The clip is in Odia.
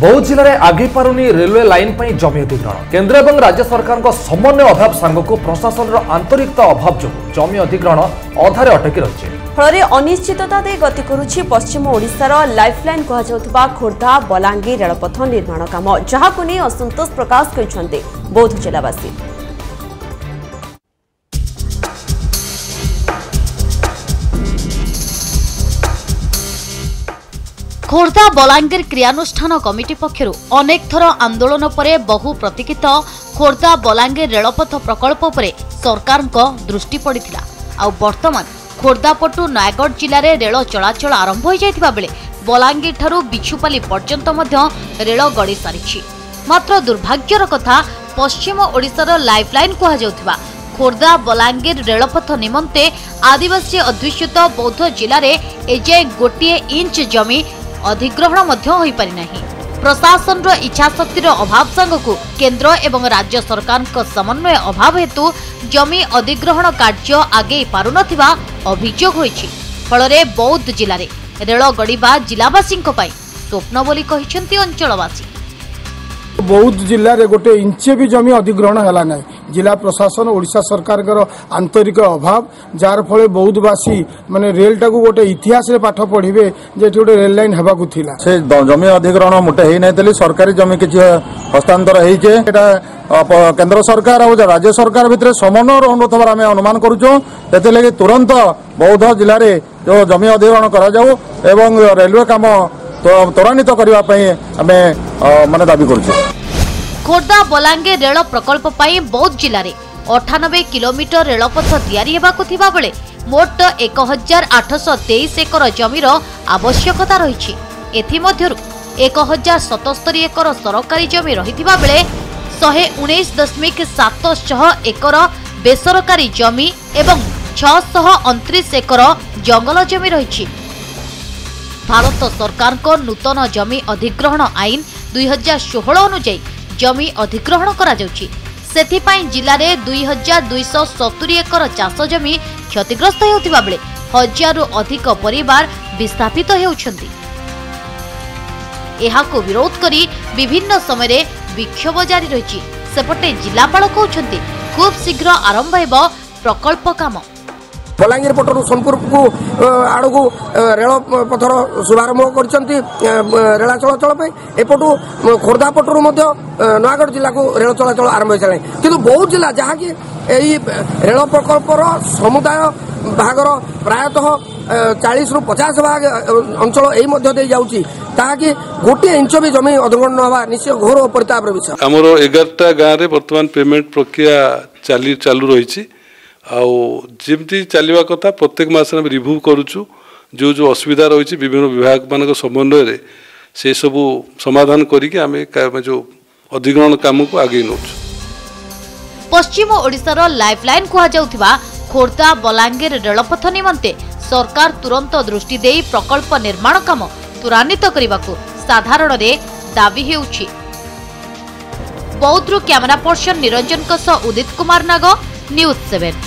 ବୌଦ୍ଧ ଜିଲ୍ଲାରେ ଆଗେଇ ପାରୁନି ରେଲୱେ ଲାଇନ୍ ପାଇଁ ଜମି ଅଧିଗ୍ରହଣ କେନ୍ଦ୍ର ଏବଂ ରାଜ୍ୟ ସରକାରଙ୍କ ସମନ୍ୱୟ ଅଭାବ ସାଙ୍ଗକୁ ପ୍ରଶାସନର ଆନ୍ତରିକତା ଅଭାବ ଯୋଗୁଁ ଜମି ଅଧିଗ୍ରହଣ ଅଧାରେ ଅଟକି ରହିଛି। ଫଳରେ ଅନିଶ୍ଚିତତା ଦେଇ ଗତି କରୁଛି ପଶ୍ଚିମ ଓଡ଼ିଶାର ଲାଇଫଲାଇନ୍ କୁହାଯାଉଥିବା ଖୋର୍ଦ୍ଧା ବଲାଙ୍ଗୀର ରେଳପଥ ନିର୍ମାଣ କାମ ଯାହାକୁ ନେଇ ଅସନ୍ତୋଷ ପ୍ରକାଶ କରିଛନ୍ତି ବୌଦ୍ଧ ଜିଲ୍ଲାବାସୀ। খোর্ধা বলাঙ্গীর ক্রিয়ানুষ্ঠান কমিটি পক্ষর অনেক থর আন্দোলন পরে বহু প্রতীক্ষিত খোর্ধা বলাঙ্গীর রেলপথ প্রকল্প উপরে সরকার দৃষ্টি পড়ি আর্তমান খোর্ধাপটু নয়াগড় জেলার রেল চলাচল আরম্ভ হয়ে যাই বেড়ে বলাঙ্গীর ঠার বিছুপালি পর্যন্ত রেল গড়ি সারিছে মাত্র দুর্ভাগ্যর কথা পশ্চিম ওড়িশার লাইফলাইন কুহযাওয়া খোর্ধা বলাঙ্গীর রেলপথ নিমন্তে আদিবাসী অধ্যুষিত বৌদ্ধ জেলার এযায় গোটিয়ে ইঞ্চ জমি ଅଧିଗ୍ରହଣ ମଧ୍ୟ ହୋଇପାରିନାହିଁ ପ୍ରଶାସନର ଇଚ୍ଛାଶକ୍ତିର ଅଭାବ ସାଙ୍ଗକୁ କେନ୍ଦ୍ର ଏବଂ ରାଜ୍ୟ ସରକାରଙ୍କ ସମନ୍ୱୟ ଅଭାବ ହେତୁ ଜମି ଅଧିଗ୍ରହଣ କାର୍ଯ୍ୟ ଆଗେଇ ପାରୁନଥିବା ଅଭିଯୋଗ ହୋଇଛି। ଫଳରେ ବୌଦ୍ଧ ଜିଲ୍ଲାରେ ରେଳ ଗଡ଼ିବା ଜିଲ୍ଲାବାସୀଙ୍କ ପାଇଁ ସ୍ୱପ୍ନ ବୋଲି କହିଛନ୍ତି ଅଞ୍ଚଳବାସୀ। ବୌଦ୍ଧ ଜିଲ୍ଲାରେ ଗୋଟେ ଇଞ୍ଚେ ବି ଜମି ଅଧିଗ୍ରହଣ ହେଲା ନାହିଁ। ଜିଲ୍ଲା ପ୍ରଶାସନ ଓଡ଼ିଶା ସରକାରଙ୍କର ଆନ୍ତରିକ ଅଭାବ ଯାହାର ଫଳରେ ବୌଦ୍ଧବାସୀ ମାନେ ରେଲଟାକୁ ଗୋଟେ ଇତିହାସରେ ପାଠ ପଢ଼ିବେ ଯେ ଏଠି ଗୋଟେ ରେଲ ଲାଇନ୍ ହେବାକୁ ଥିଲା। ସେ ଜମି ଅଧିଗ୍ରହଣ ମୋଟେ ହେଇନାଇଥିଲି ସରକାରୀ ଜମି କିଛି ହସ୍ତାନ୍ତର ହେଇଛେ ପ- କେନ୍ଦ୍ର ସରକାର ଆଉ ରାଜ୍ୟ ସରକାର ଭିତରେ ସମନ୍ୱୟର ଅନୁରୋଧ ହେବାର ଆମେ ଅନୁମାନ କରୁଛୁ ସେଥିଲାଗି ତୁରନ୍ତ ବୌଦ୍ଧ ଜିଲ୍ଲାରେ ଯେଉଁ ଜମି ଅଧିଗ୍ରହଣ କରାଯାଉ ଏବଂ ରେଲୱେ କାମ ତ୍ୱରାନ୍ୱିତ କରିବା ପାଇଁ ଆମେ ଅ, ମାନେ ଦାବି କରୁଛୁ। ଖୋର୍ଦ୍ଧା ବଲାଙ୍ଗୀର ରେଳ ପ୍ରକଳ୍ପ ପାଇଁ ବୌଦ୍ଧ ଜିଲ୍ଲାରେ ଅଠାନବେ କିଲୋମିଟର ରେଳପଥ ତିଆରି ହେବାକୁ ଥିବା ବେଳେ ମୋଟ ଏକ ହଜାର ଆଠଶହ ତେଇଶ ଏକର ଜମିର ଆବଶ୍ୟକତା ରହିଛି। ଏଥିମଧ୍ୟରୁ ଏକ ହଜାର ସତସ୍ତରୀ ଏକର ସରକାରୀ ଜମି ରହିଥିବା ବେଳେ ଶହେ ଉଣେଇଶ ଦଶମିକ ସାତଶହ ଏକର ବେସରକାରୀ ଜମି ଏବଂ ଛଅଶହ ଅଣତିରିଶ ଏକର ଜଙ୍ଗଲ ଜମି ରହିଛି। ଭାରତ ସରକାରଙ୍କ ନୂତନ ଜମି ଅଧିଗ୍ରହଣ ଆଇନ ଦୁଇ ହଜାର ଷୋହଳ ଅନୁଯାୟୀ ଜମି ଅଧିଗ୍ରହଣ କରାଯାଉଛି ସେଥିପାଇଁ ଜିଲ୍ଲାରେ ଦୁଇ ହଜାର ଦୁଇଶହ ସତୁରି ଏକର ଚାଷ ଜମି କ୍ଷତିଗ୍ରସ୍ତ ହେଉଥିବା ବେଳେ ହଜାରରୁ ଅଧିକ ପରିବାର ବିସ୍ଥାପିତ ହେଉଛନ୍ତି। ଏହାକୁ ବିରୋଧ କରି ବିଭିନ୍ନ ସମୟରେ ବିକ୍ଷୋଭ ଜାରି ରହିଛି। ସେପଟେ ଜିଲ୍ଲାପାଳ କହୁଛନ୍ତି ଖୁବ୍ ଶୀଘ୍ର ଆରମ୍ଭ ହେବ ପ୍ରକଳ୍ପ କାମ। ବଲାଙ୍ଗୀର ପଟରୁ ସୋନପୁରକୁ ଅ, ଆଡ଼କୁ ଅ, ରେଳ ପଥର ଶୁଭାରମ୍ଭ କରିଛନ୍ତି ଅ, ରେଳ ଚଳାଚଳ ପାଇଁ। ଏପଟୁ ଅ, ଖୋର୍ଦ୍ଧା ପଟରୁ ମଧ୍ୟ ଅ, ନୟାଗଡ଼ ଜିଲ୍ଲାକୁ ରେଳ ଚଳାଚଳ ଆରମ୍ଭ ହୋଇସାରିଲାଣି। କିନ୍ତୁ ବୌଦ୍ଧ ଜିଲ୍ଲା ଯାହାକି ଏହି ରେଳ ପ୍ରକଳ୍ପର ସମୁଦାୟ ଭାଗର ପ୍ରାୟତଃ ଚାଳିଶରୁ ପଚାଶ ଭାଗ ଅ, ଅଞ୍ଚଳ ଏହି ମଧ୍ୟ ଦେଇ ଯାଉଛି। ତାହାକି ଗୋଟିଏ ଇଞ୍ଚ ବି ଜମି ଅଧିଗ୍ରହଣ ହେବା ନିଶ୍ଚୟ ଘୋର ଓ ପରିତାପର ବିଷୟ। ଆମର ଏଗାରଟା ଗାଁରେ ବର୍ତ୍ତମାନ ପେମେଣ୍ଟ ପ୍ରକ୍ରିୟା ଚାଲି ଚାଲୁ ରହିଛି। ଆଉ ଯେମିତି ଚାଲିବା କଥା ପ୍ରତ୍ୟେକ ମାସରେ ଆମେ ରିଭ୍ୟୁ କରୁଛୁ। ଯେଉଁ ଯେଉଁ ଅସୁବିଧା ରହିଛି ବିଭିନ୍ନ ବିଭାଗମାନଙ୍କ ସମନ୍ୱୟରେ ସେସବୁ ସମାଧାନ କରିକି ଆମେ ଯେଉଁ ଅଧିଗ୍ରହଣ କାମକୁ ଆଗେଇ ନେଉଛୁ। ପଶ୍ଚିମ ଓଡ଼ିଶାର ଲାଇଫଲାଇନ୍ କୁହାଯାଉଥିବା ଖୋର୍ଦ୍ଧା ବଲାଙ୍ଗୀର ରେଳପଥ ନିମନ୍ତେ ସରକାର ତୁରନ୍ତ ଦୃଷ୍ଟି ଦେଇ ପ୍ରକଳ୍ପ ନିର୍ମାଣ କାମ ତ୍ୱରାନ୍ୱିତ କରିବାକୁ ସାଧାରଣରେ ଦାବି ହେଉଛି। ବୌଦ୍ଧରୁ କ୍ୟାମେରା ପର୍ସନ ନିରଞ୍ଜନଙ୍କ ସହ ଉଦିତ କୁମାର ନାଗ ନ୍ୟୁଜ୍ ସେଭେନ୍।